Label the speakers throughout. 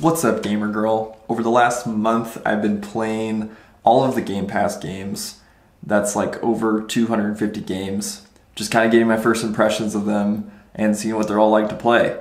Speaker 1: What's up, Gamer Girl? Over the last month, I've been playing all of the Game Pass games. That's like over 250 games. Just kind of getting my first impressions of them and seeing what they're all like to play.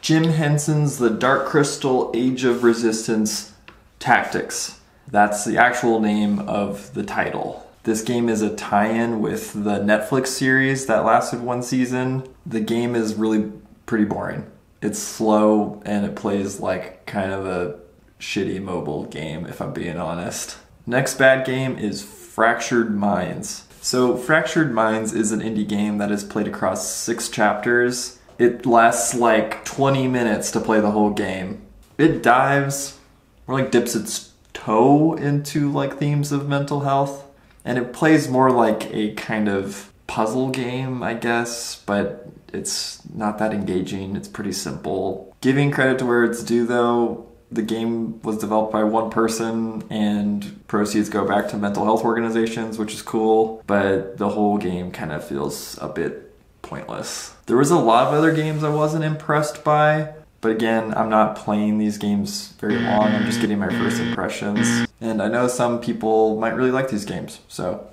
Speaker 1: Jim Henson's The Dark Crystal Age of Resistance Tactics. That's the actual name of the title. This game is a tie in with the Netflix series that lasted one season. The game is really pretty boring it's slow and it plays like kind of a shitty mobile game, if I'm being honest. Next bad game is Fractured Minds. So, Fractured Minds is an indie game that is played across six chapters. It lasts like 20 minutes to play the whole game. It dives, or like dips its toe into like themes of mental health, and it plays more like a kind of puzzle game, I guess, but it's not that engaging. It's pretty simple. Giving credit to where it's due, though, the game was developed by one person and proceeds go back to mental health organizations, which is cool, but the whole game kind of feels a bit pointless. There was a lot of other games I wasn't impressed by, but again, I'm not playing these games very long. I'm just getting my first impressions. And I know some people might really like these games, so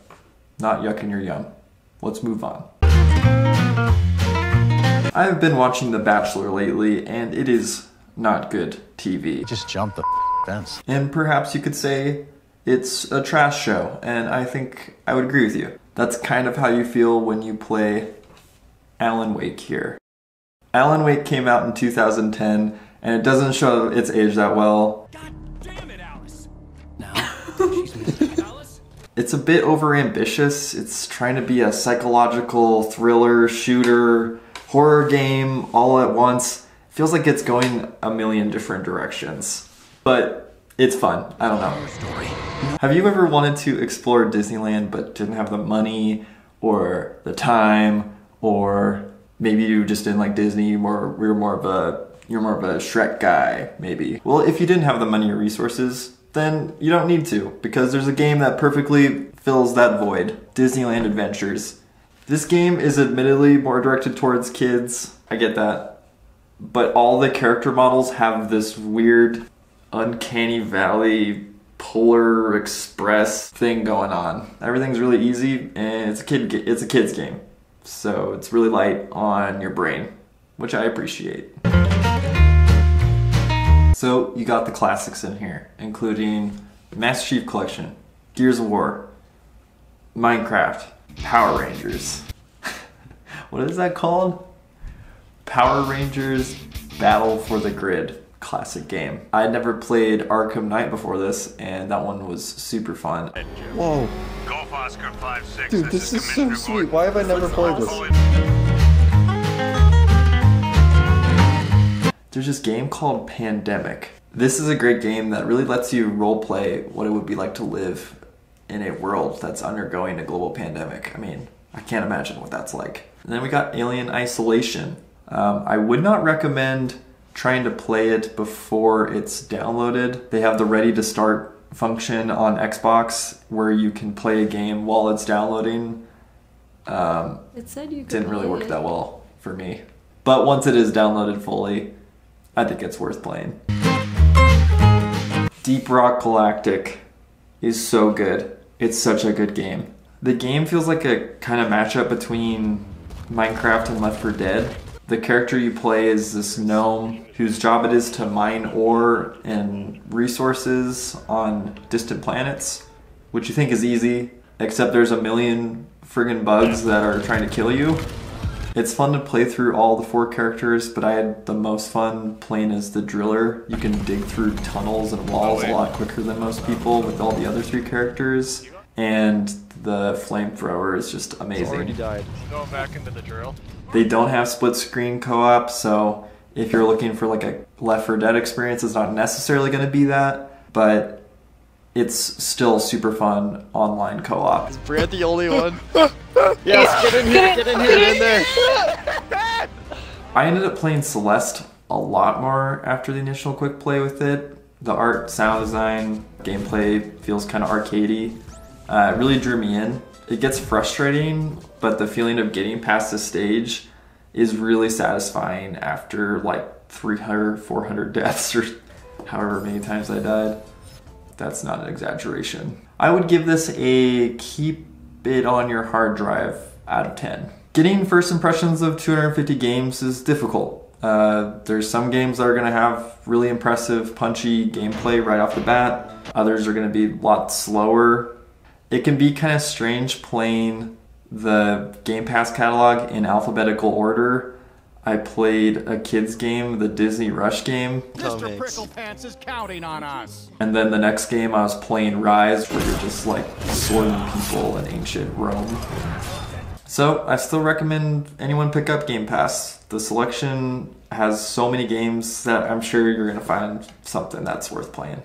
Speaker 1: not yucking your yum. Let's move on. I've been watching The Bachelor lately, and it is not good TV.
Speaker 2: Just jump the fence.
Speaker 1: And perhaps you could say it's a trash show, and I think I would agree with you. That's kind of how you feel when you play Alan Wake here. Alan Wake came out in 2010, and it doesn't show its age that well. It's a bit overambitious. It's trying to be a psychological thriller shooter horror game all at once. Feels like it's going a million different directions. But it's fun. I don't know. Have you ever wanted to explore Disneyland but didn't have the money or the time or maybe you just didn't like Disney or you're more of a you're more of a Shrek guy, maybe. Well, if you didn't have the money or resources, then you don't need to because there's a game that perfectly fills that void. Disneyland Adventures. This game is admittedly more directed towards kids. I get that. But all the character models have this weird, uncanny valley, polar express thing going on. Everything's really easy, and it's a kid. It's a kids game, so it's really light on your brain, which I appreciate. So you got the classics in here, including Master Chief Collection, Gears of War, Minecraft, Power Rangers. what is that called? Power Rangers Battle for the Grid. Classic game. I had never played Arkham Knight before this, and that one was super fun.
Speaker 3: Whoa.
Speaker 4: Golf Oscar 5 6.
Speaker 3: Dude, this, this is, so sweet. Why have I never played this?
Speaker 1: There's this game called Pandemic. This is a great game that really lets you role play what it would be like to live in a world that's undergoing a global pandemic. I mean, I can't imagine what that's like. And then we got Alien Isolation. Um, I would not recommend trying to play it before it's downloaded. They have the ready to start function on Xbox where you can play a game while it's downloading. Um,
Speaker 5: it said you
Speaker 1: didn't really work it. that well for me. But once it is downloaded fully, I think it's worth playing. Deep Rock Galactic is so good. It's such a good game. The game feels like a kind of matchup between Minecraft and Left 4 Dead. The character you play is this gnome whose job it is to mine ore and resources on distant planets, which you think is easy, except there's a million friggin' bugs that are trying to kill you. It's fun to play through all the four characters, but I had the most fun playing as the driller. You can dig through tunnels and walls a oh, lot quicker than most people with all the other three characters and the flamethrower is just amazing. It's
Speaker 3: already died.
Speaker 4: Going back into the drill.
Speaker 1: They don't have split screen co-op, so if you're looking for like a Left 4 Dead experience, it's not necessarily going to be that, but it's still super fun online co-op.
Speaker 3: Is Brad the only one? yes, get in here, get in here, get in there.
Speaker 1: I ended up playing Celeste a lot more after the initial quick play with it. The art, sound design, gameplay feels kind of arcadey uh, really drew me in. It gets frustrating, but the feeling of getting past the stage is really satisfying after like 300, 400 deaths or however many times I died. That's not an exaggeration. I would give this a keep it on your hard drive out of 10. Getting first impressions of 250 games is difficult. Uh, there's some games that are going to have really impressive, punchy gameplay right off the bat. Others are going to be a lot slower. It can be kind of strange playing the Game Pass catalog in alphabetical order. I played a kids game, the Disney Rush game,
Speaker 2: Mr. Pricklepants is counting on us.
Speaker 1: and then the next game I was playing Ryse, where you're just like slaughtering people in ancient Rome. So I still recommend anyone pick up Game Pass. The selection has so many games that I'm sure you're gonna find something that's worth playing.